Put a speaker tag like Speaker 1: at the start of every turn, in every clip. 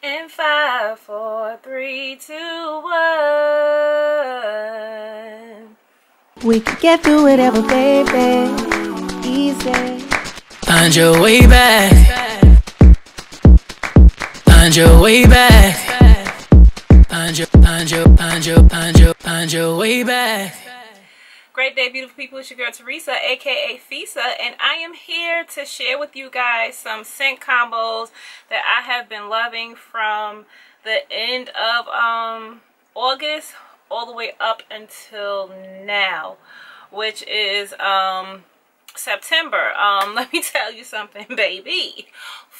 Speaker 1: In five, four, three, two, one.
Speaker 2: We can get through whatever, baby. Easy.
Speaker 3: Find your way back. Find your way back. Find your, find your, find your, find your, find your way back.
Speaker 1: Great day, beautiful people. It's your girl Teresa, aka Feesa, and I am here to share with you guys some scent combos that I have been loving from the end of um, August all the way up until now, which is um, September. Um, let me tell you something, baby.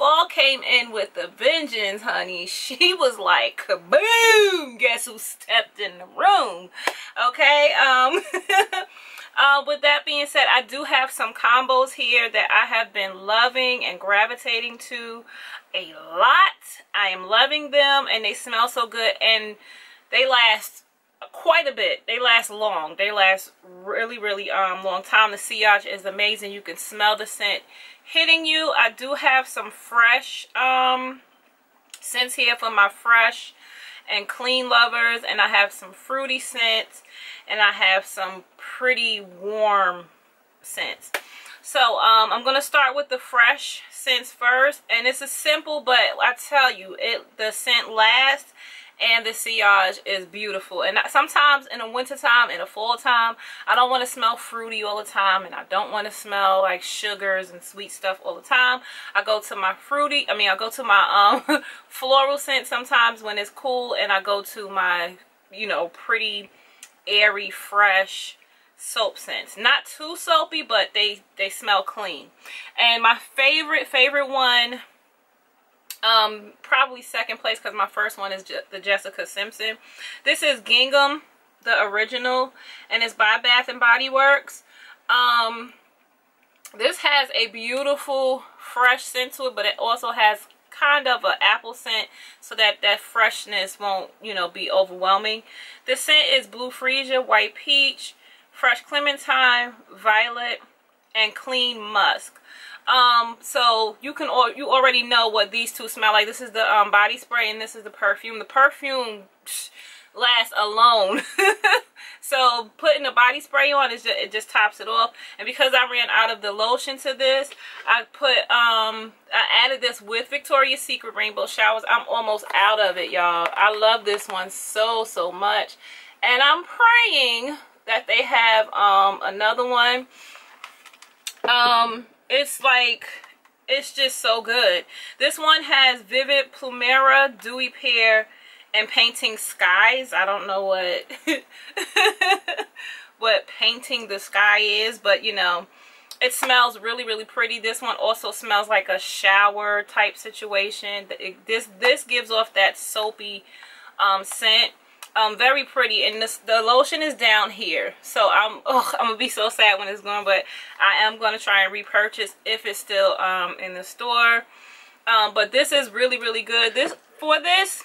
Speaker 1: Fall came in with the vengeance, honey. She was like, kaboom! Guess who stepped in the room? Okay, um, uh, with that being said, I do have some combos here that I have been loving and gravitating to a lot. I am loving them and they smell so good and they last quite a bit. They last long. They last really, really um, long time. The sillage is amazing. You can smell the scent hitting you. I do have some fresh um, scents here for my fresh and clean lovers. And I have some fruity scents. And I have some pretty warm scents. So um, I'm going to start with the fresh scents first. And it's a simple, but I tell you, it the scent lasts and the sillage is beautiful. And sometimes in the winter time in the fall time I don't want to smell fruity all the time and I don't want to smell like sugars and sweet stuff all the time. I go to my fruity I mean I go to my um floral scent sometimes when it's cool and I go to my you know pretty airy fresh soap scents. Not too soapy but they they smell clean. And my favorite favorite one um, probably second place because my first one is Je the Jessica Simpson. This is Gingham, the original, and it's by Bath and Body Works. Um, this has a beautiful fresh scent to it, but it also has kind of an apple scent so that that freshness won't, you know, be overwhelming. The scent is Blue Freesia, White Peach, Fresh Clementine, Violet, and Clean Musk. Um, so you can you already know what these two smell like. This is the um, body spray and this is the perfume. The perfume lasts alone. so putting the body spray on is just, it just tops it off. And because I ran out of the lotion to this, I put um I added this with Victoria's Secret Rainbow Showers. I'm almost out of it, y'all. I love this one so so much. And I'm praying that they have um another one um it's like it's just so good. This one has vivid plumeria dewy pear and painting skies. I don't know what what painting the sky is but you know it smells really really pretty. This one also smells like a shower type situation. This this gives off that soapy um, scent um, very pretty and this, the lotion is down here. So I'm ugh, I'm gonna be so sad when it's gone but I am gonna try and repurchase if it's still um, in the store. Um, but this is really really good. This for this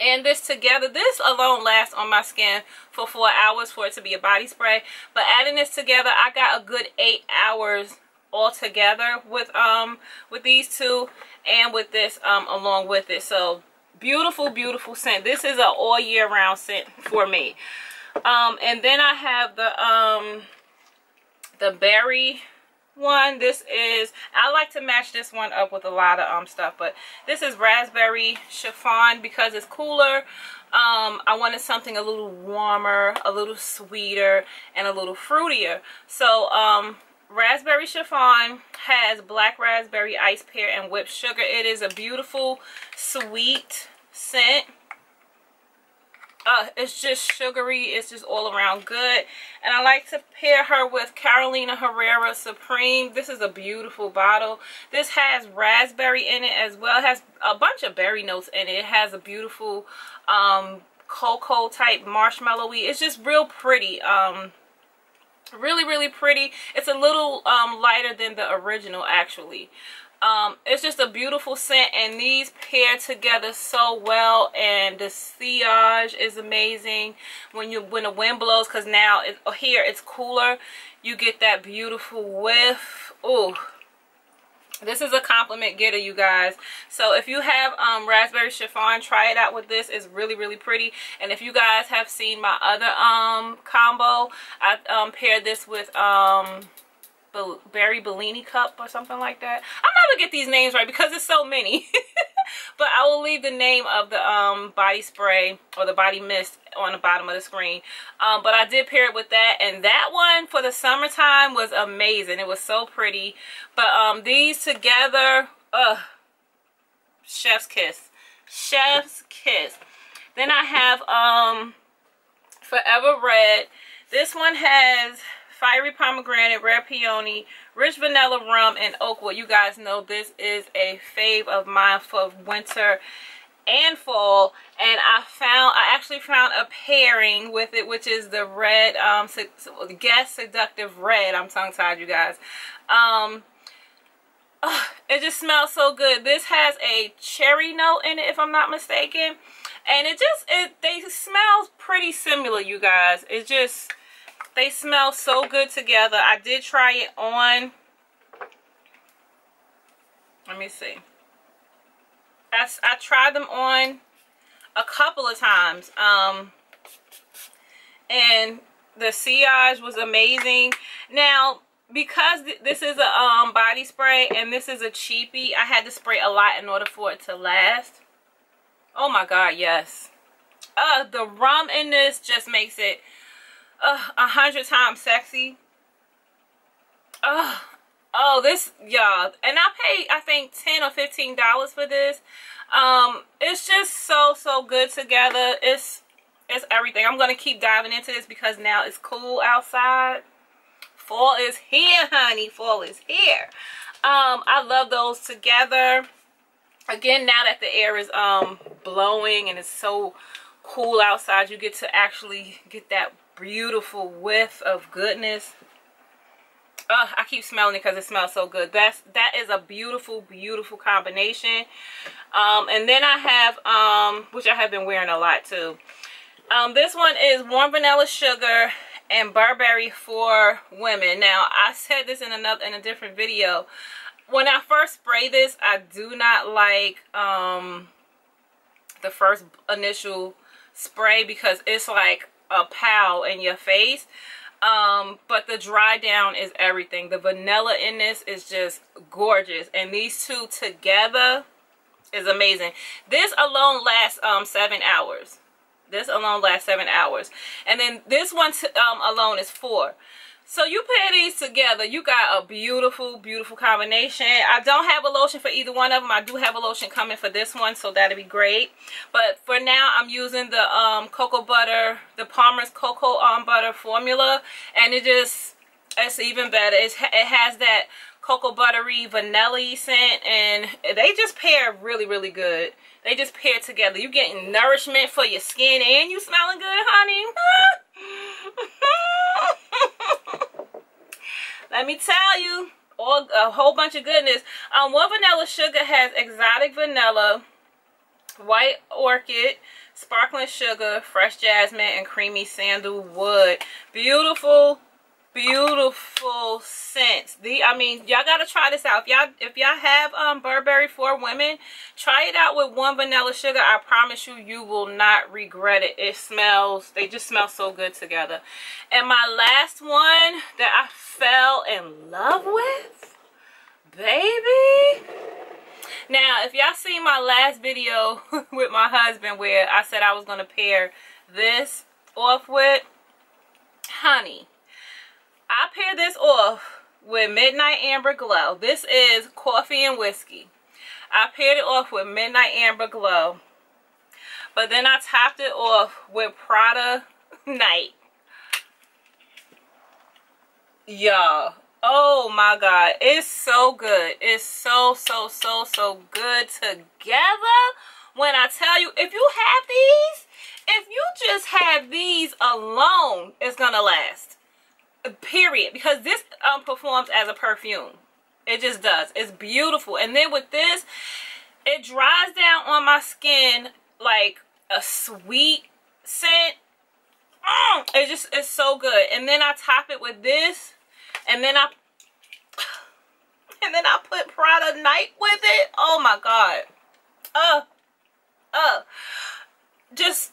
Speaker 1: and this together this alone lasts on my skin for four hours for it to be a body spray. But adding this together I got a good eight hours all together with um with these two and with this um along with it. So beautiful beautiful scent. This is an all year round scent for me. Um and then i have the um the berry one. This is i like to match this one up with a lot of um stuff but this is raspberry chiffon because it's cooler. Um i wanted something a little warmer a little sweeter and a little fruitier. So um raspberry chiffon has black raspberry ice pear and whipped sugar. It is a beautiful sweet scent. Uh, it's just sugary. It's just all around good. And I like to pair her with Carolina Herrera Supreme. This is a beautiful bottle. This has raspberry in it as well. It has a bunch of berry notes in it. It has a beautiful um, cocoa type marshmallowy. It's just real pretty. Um, really really pretty. It's a little um, lighter than the original actually. Um, it's just a beautiful scent and these pair together so well and the sillage is amazing when you when the wind blows because now it, here it's cooler. You get that beautiful whiff. Oh this is a compliment getter you guys. So if you have um, raspberry chiffon try it out with this. It's really really pretty. And if you guys have seen my other um combo i um paired this with um berry bellini cup or something like that. I'm not gonna get these names right because it's so many but i will leave the name of the um body spray or the body mist on the bottom of the screen. Um but i did pair it with that and that one for the summertime was amazing. It was so pretty. But um these together uh chef's kiss. Chef's kiss. Then i have um forever red. This one has fiery pomegranate, red peony, rich vanilla rum, and oak. Oakwood. You guys know this is a fave of mine for winter and fall. And I found I actually found a pairing with it which is the red um guess seductive red. I'm tongue tied you guys. Um oh, it just smells so good. This has a cherry note in it if I'm not mistaken. And it just it they smell pretty similar you guys. It just they smell so good together. I did try it on. Let me see. I, I tried them on a couple of times. Um, and the sillage was amazing. Now, because th this is a um, body spray and this is a cheapie, I had to spray a lot in order for it to last. Oh my god, yes. Uh, the rum in this just makes it a hundred times sexy. Oh, oh, this y'all, and I paid I think ten or fifteen dollars for this. Um, it's just so so good together. It's it's everything. I'm gonna keep diving into this because now it's cool outside. Fall is here, honey. Fall is here. Um, I love those together. Again, now that the air is um blowing and it's so cool outside, you get to actually get that beautiful whiff of goodness. I keep smelling it because it smells so good. That's that is a beautiful, beautiful combination. Um, and then I have, um, which I have been wearing a lot too. Um, this one is warm vanilla sugar and Burberry for women. Now I said this in another in a different video. When I first spray this, I do not like um, the first initial spray because it's like a pow in your face. Um but the dry down is everything. The vanilla in this is just gorgeous. And these two together is amazing. This alone lasts um seven hours. This alone lasts seven hours. And then this one um alone is four so you pair these together, you got a beautiful, beautiful combination. I don't have a lotion for either one of them. I do have a lotion coming for this one, so that'll be great. But for now, I'm using the um, cocoa butter, the Palmer's Cocoa um, Butter formula. And it just, it's even better. It's, it has that cocoa buttery vanilla scent and they just pair really really good they just pair together You're getting nourishment for your skin and you smelling good honey let me tell you all a whole bunch of goodness. Um one vanilla sugar has exotic vanilla white orchid sparkling sugar fresh jasmine and creamy sandalwood. Beautiful beautiful scents. The i mean y'all gotta try this out. If y'all if y'all have um burberry for women try it out with one vanilla sugar. I promise you you will not regret it. It smells they just smell so good together. And my last one that i fell in love with baby. Now if y'all seen my last video with my husband where i said i was gonna pair this off with honey I pair this off with Midnight Amber Glow. This is coffee and whiskey. I paired it off with Midnight Amber Glow. But then I topped it off with Prada Night. Y'all. Oh my god. It's so good. It's so, so, so, so good together. When I tell you, if you have these, if you just have these alone, it's going to last period. Because this um, performs as a perfume. It just does. It's beautiful. And then with this it dries down on my skin like a sweet scent. Mm, it just it's so good. And then I top it with this. And then I and then I put Prada Night with it. Oh my god. Uh, uh, just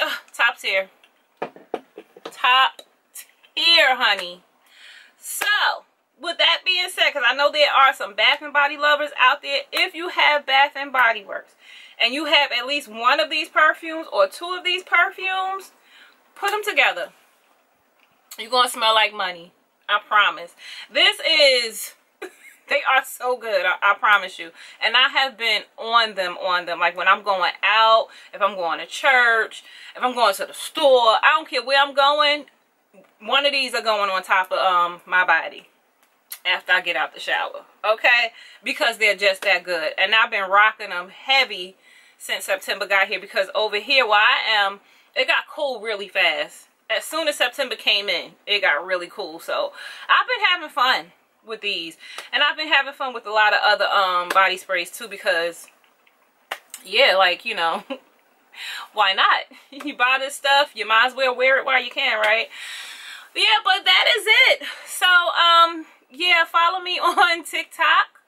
Speaker 1: uh, top tier. Top tier, honey. So, with that being said, because I know there are some Bath and Body lovers out there, if you have Bath and Body Works and you have at least one of these perfumes or two of these perfumes, put them together. You're going to smell like money. I promise. This is they are so good I, I, promise you and i have been on them on them like when i'm going out if i'm going to church if i'm going to the store i don't care where i'm going one of these are going on top of um my body after i get out the shower okay? Because they're just that good. And i've been rocking them heavy since september got here because over here where i am it got cool really fast. As soon as september came in it got really cool. So i've been having fun with these. And i've been having fun with a lot of other um body sprays too because yeah like you know why not? You buy this stuff you might as well wear it while you can right yeah but that is it. So um yeah follow me on tiktok.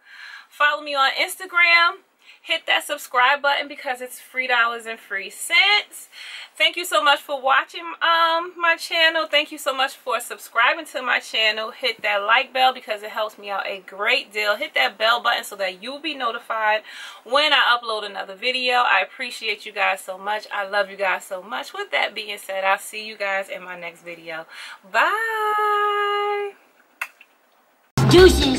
Speaker 1: Follow me on instagram hit that subscribe button because it's free dollars and free cents. Thank you so much for watching um my channel. Thank you so much for subscribing to my channel. Hit that like bell because it helps me out a great deal. Hit that bell button so that you'll be notified when i upload another video. I appreciate you guys so much. I love you guys so much. With that being said i'll see you guys in my next video. Bye!
Speaker 4: Juices